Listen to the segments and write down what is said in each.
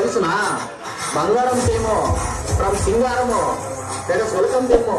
తెలుసునా? బంగారం తేమో ఫ్రమ్ సింగారము తెగ సొలకం తేమో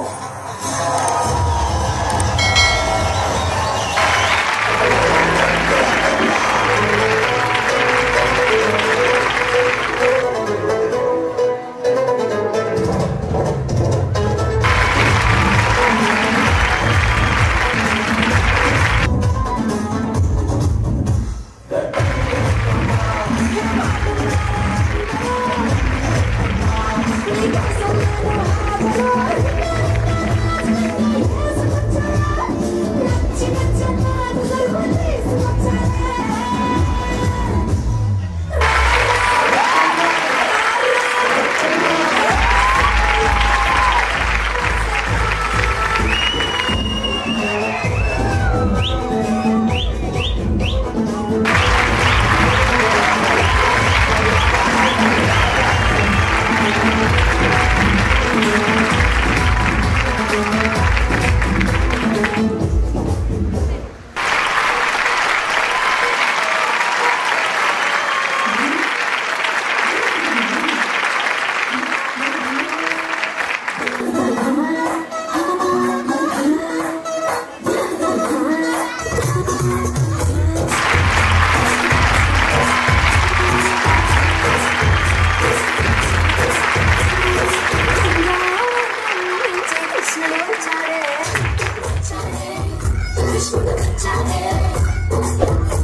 just for the time.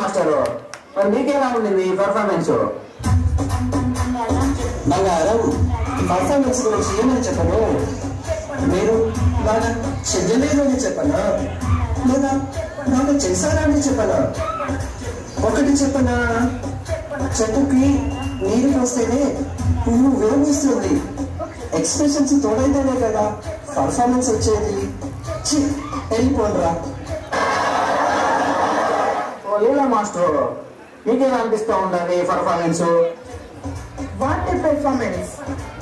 Master. మరి మీకేలా ఉండింది పర్ఫార్మెన్స్ బంగారం పర్ఫార్మెన్స్ గురించి ఏమని చెప్పను? మీరు బాగా చెయ్యలేదు అని చెప్పనా? లేదా బాగా చేశారా అని చెప్పనా? ఒకటి చెప్పనా? చెట్టుకి నీరు పోస్తేనే పువ్వు వేగిస్తుంది ఎక్స్ప్రెషన్స్ తోడైతేనే కదా పర్ఫార్మెన్స్ వచ్చేది. చి వెళ్ళిపోండిరా మాస్టర్. మీకేం అనిపిస్తూ ఉండాలి పర్ఫార్మెన్స్ వాట్ పెర్ఫార్మెన్స్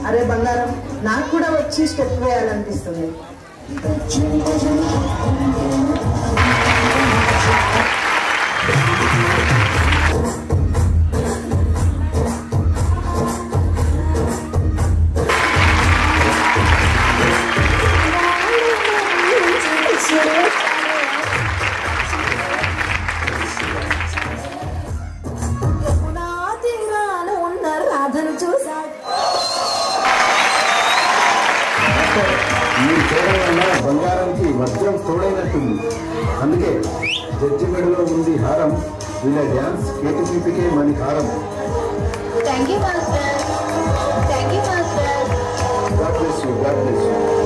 అరే బంగారం నాకు కూడా వచ్చి స్టెప్ వేయాలనిపిస్తుంది. ఈ చేయడం వల్ల బంగారానికి వజ్రం తోడైనట్టుంది. అందుకే జడ్జి మెడలో ఉంది హారం. వీళ్ళ dance K T P K మన హారం thank you thank you God bless you God bless you